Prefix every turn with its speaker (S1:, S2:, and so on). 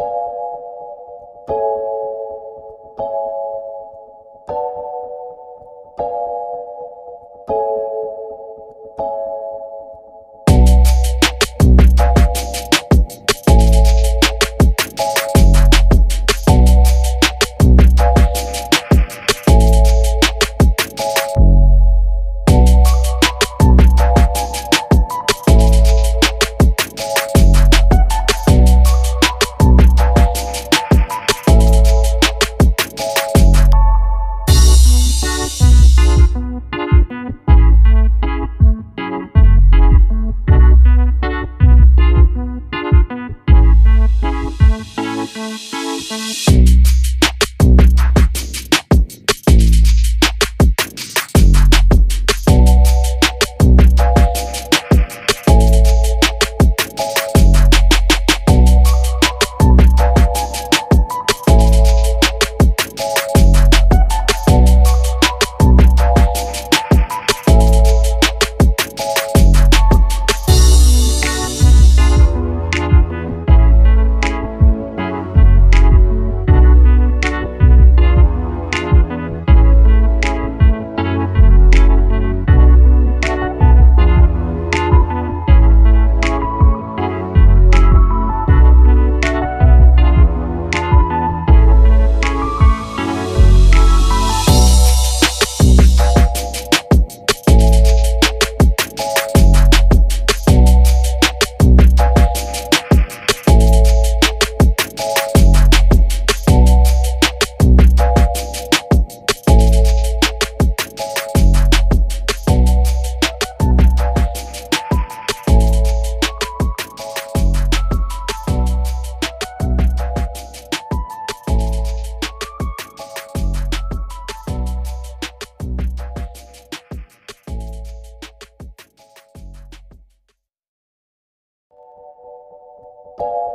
S1: you you